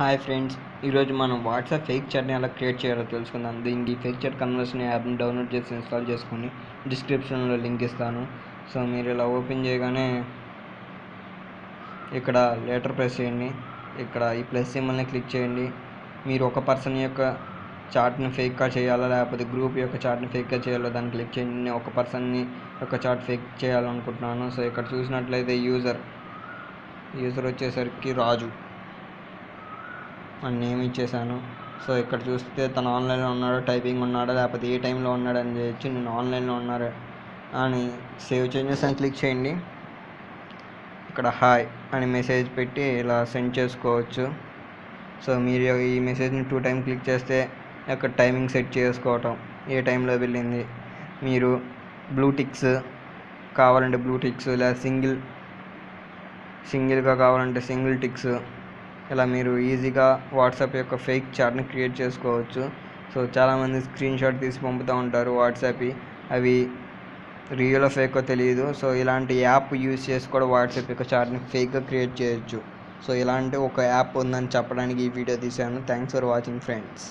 Hi friends ఈరోజు మనం WhatsApp fake చాట్ని ఎలా క్రియేట్ చేయాలో తెలుసుకుందాం. దీనికి ఫేక్ చాట్ కన్వర్షన్ యాప్ని డౌన్లోడ్ చేసి ఇన్స్టాల్ చేసుకొని డిస్క్రిప్షన్లో లింక్ ఇస్తాను. సో మీరు ఇలా ఓపెన్ చేయగానే ఇక్కడ లెటర్ ప్రెస్ చేయండి. ఇక్కడ ఈ ప్లస్ సింబల్ని క్లిక్ చేయండి. మీరు ఒక పర్సన్ యొక్క చాట్ని ఫేక్గా చేయాలా లేకపోతే గ్రూప్ యొక్క చాట్ని ఫేక్గా చేయాలో దాన్ని క్లిక్ చేయండి. నేను ఒక పర్సన్ని యొక్క చాట్ ఫేక్ చేయాలనుకుంటున్నాను. సో ఇక్కడ చూసినట్లయితే యూజర్ యూజర్ వచ్చేసరికి రాజు. అని నేమ్ ఇచ్చేసాను సో ఇక్కడ చూస్తే తను ఆన్లైన్లో ఉన్నాడో టైపింగ్ ఉన్నాడో లేకపోతే ఏ టైంలో ఉన్నాడు అని చేయొచ్చు నేను ఆన్లైన్లో ఉన్నాడు అని సేవ్ చేంజెస్ అని క్లిక్ చేయండి. ఇక్కడ హాయ్ అని మెసేజ్ పెట్టి ఇలా సెండ్ చేసుకోవచ్చు. సో మీరు ఈ మెసేజ్ని టూ టైం క్లిక్ చేస్తే అక్కడ టైమింగ్ సెట్ చేసుకోవటం ఏ టైంలో వెళ్ళింది. మీరు బ్లూ టిక్స్ కావాలంటే బ్లూ టిక్స్ లేదా సింగిల్ సింగిల్గా కావాలంటే సింగిల్ టిక్స్ ఇలా మీరు ఈజీగా వాట్సాప్ యొక్క ఫేక్ చాట్ని క్రియేట్ చేసుకోవచ్చు. సో చాలామంది స్క్రీన్ షాట్ తీసి పంపుతూ ఉంటారు వాట్సాప్ అవి రియల్ ఫేకో తెలియదు సో ఇలాంటి యాప్ యూజ్ చేసి కూడా వాట్సాప్ యొక్క చాట్ని ఫేక్గా క్రియేట్ చేయొచ్చు. సో ఇలాంటి ఒక యాప్ ఉందని చెప్పడానికి ఈ వీడియో తీశాను. Thanks for watching friends.